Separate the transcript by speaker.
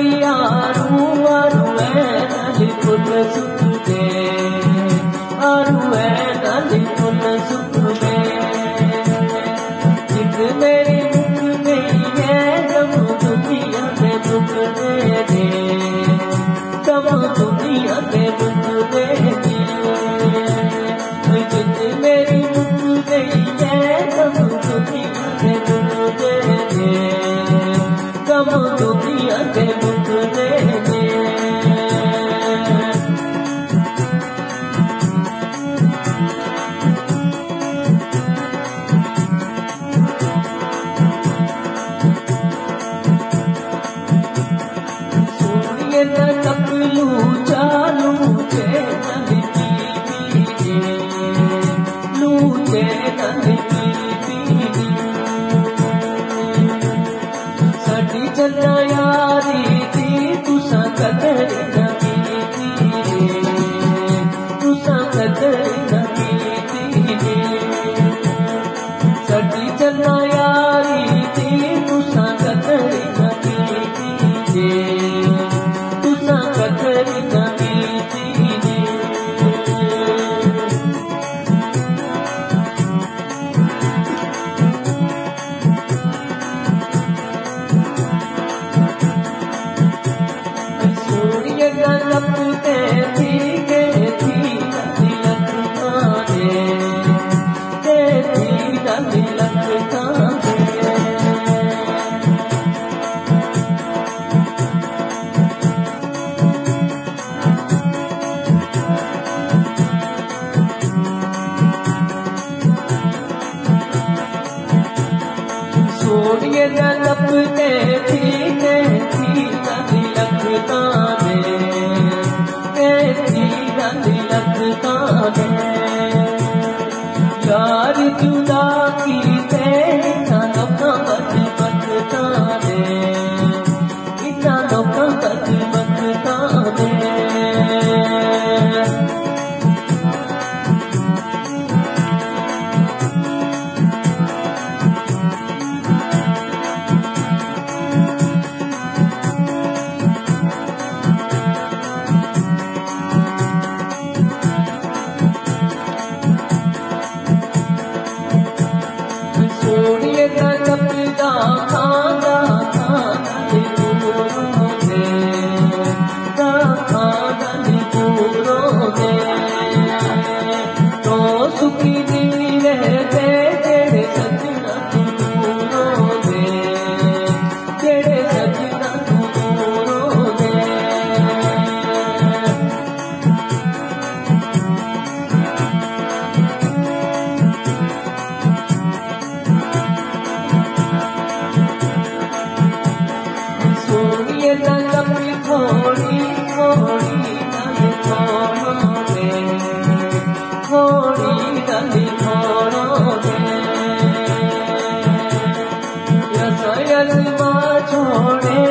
Speaker 1: पियारू आरू है नल फुल सुखदे। आरू है नल फुल सुखदे। जित मेरी मुख गई है गम दुनिया के दुख दे दे। गम दुनिया के दुख दे दे। जित मेरी मुख गई है गम दुनिया के दुख दे दे। गम తప్పులు చాలు నువ్వు సటి చల్లయారి తుస కదరి తుస కదరి सूर्य लपते थी के थी तिलक love. छोड़े